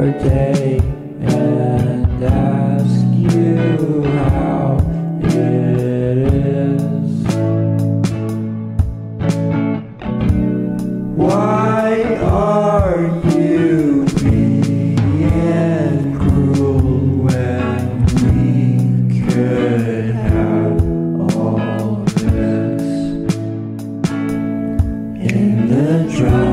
birthday and ask you how it is. Why are you being cruel when we could have all this in the dry?